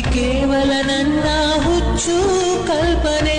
ಕೇವಲ ನನ್ನ ಹುಚ್ಚು ಕಲ್ಪನೆ